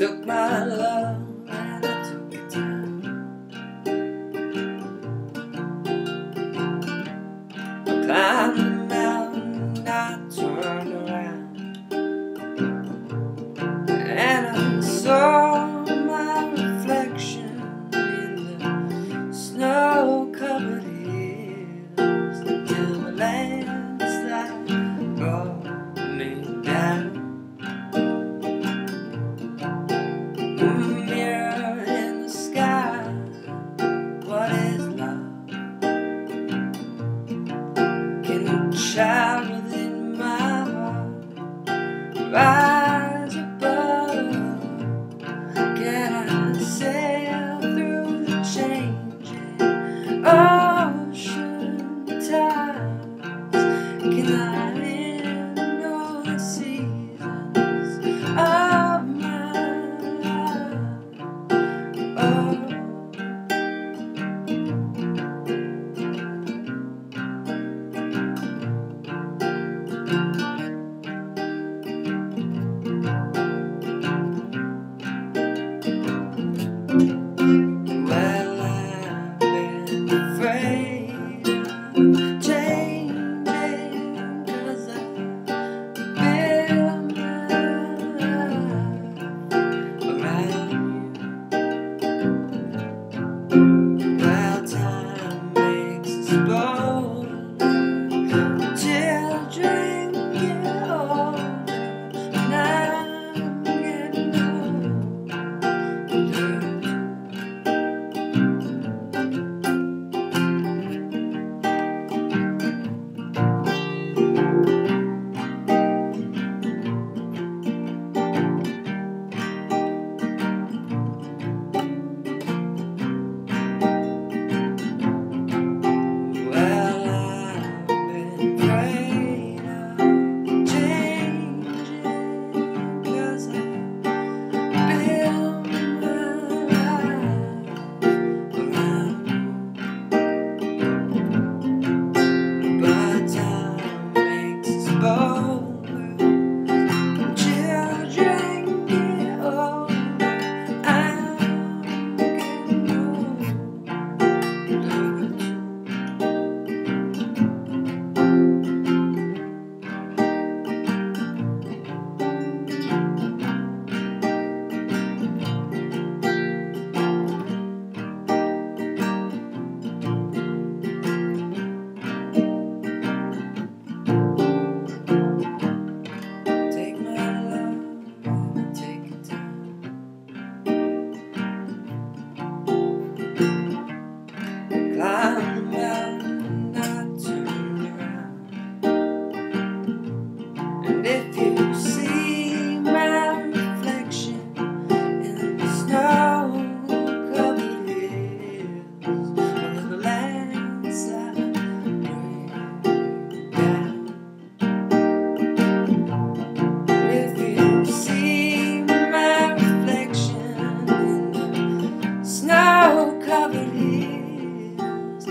took my love. child within my heart. Right Thank you. And if you see my reflection in the snow covered hills, under the landslide. And if you see my reflection in the snow covered hills,